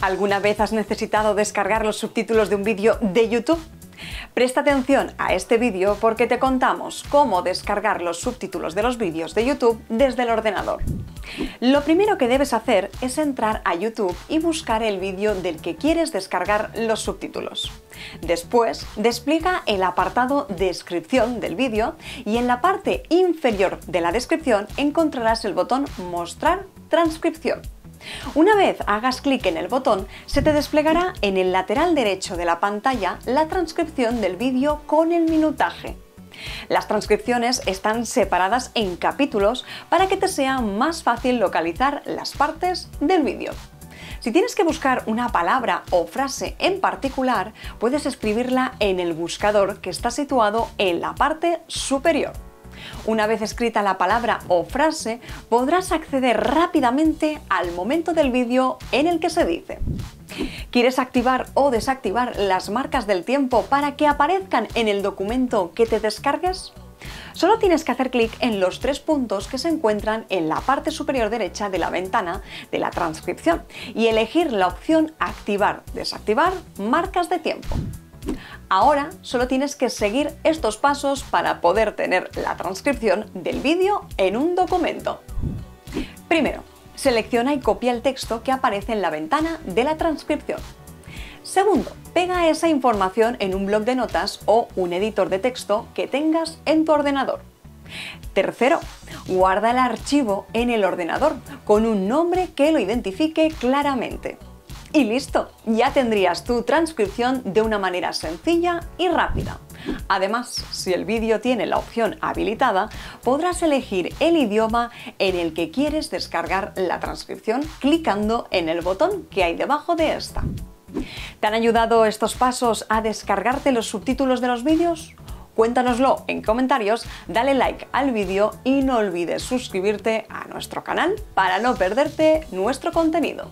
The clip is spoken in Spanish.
¿Alguna vez has necesitado descargar los subtítulos de un vídeo de YouTube? Presta atención a este vídeo porque te contamos cómo descargar los subtítulos de los vídeos de YouTube desde el ordenador. Lo primero que debes hacer es entrar a YouTube y buscar el vídeo del que quieres descargar los subtítulos. Después, despliega el apartado Descripción del vídeo y en la parte inferior de la descripción encontrarás el botón Mostrar transcripción. Una vez hagas clic en el botón, se te desplegará en el lateral derecho de la pantalla la transcripción del vídeo con el minutaje. Las transcripciones están separadas en capítulos para que te sea más fácil localizar las partes del vídeo. Si tienes que buscar una palabra o frase en particular, puedes escribirla en el buscador que está situado en la parte superior. Una vez escrita la palabra o frase, podrás acceder rápidamente al momento del vídeo en el que se dice. ¿Quieres activar o desactivar las marcas del tiempo para que aparezcan en el documento que te descargues? Solo tienes que hacer clic en los tres puntos que se encuentran en la parte superior derecha de la ventana de la transcripción y elegir la opción Activar-Desactivar marcas de tiempo. Ahora solo tienes que seguir estos pasos para poder tener la transcripción del vídeo en un documento. Primero, selecciona y copia el texto que aparece en la ventana de la transcripción. Segundo, pega esa información en un blog de notas o un editor de texto que tengas en tu ordenador. Tercero, guarda el archivo en el ordenador con un nombre que lo identifique claramente. Y listo, ya tendrías tu transcripción de una manera sencilla y rápida. Además, si el vídeo tiene la opción habilitada, podrás elegir el idioma en el que quieres descargar la transcripción clicando en el botón que hay debajo de esta. ¿Te han ayudado estos pasos a descargarte los subtítulos de los vídeos? Cuéntanoslo en comentarios, dale like al vídeo y no olvides suscribirte a nuestro canal para no perderte nuestro contenido.